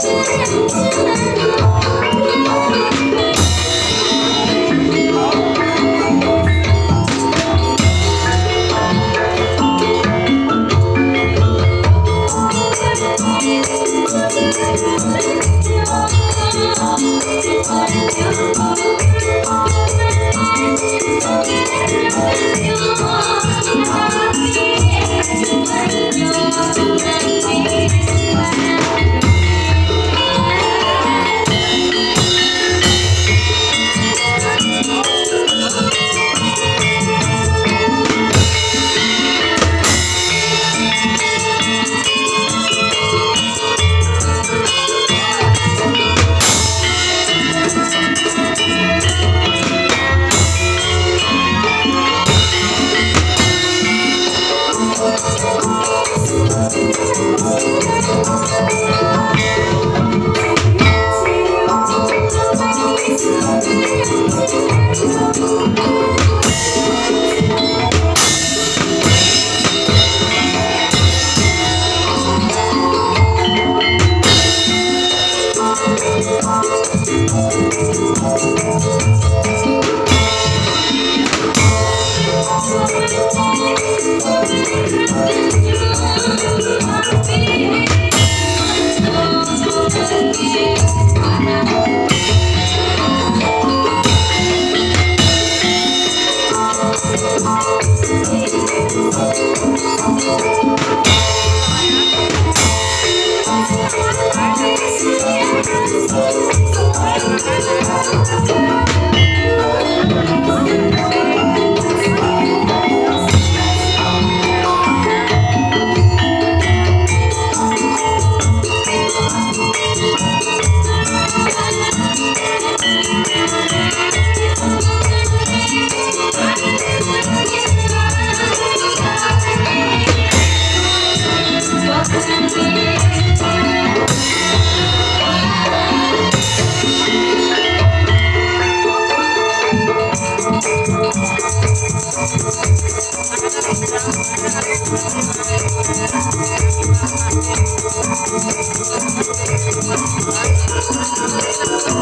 Thank Música Thank you.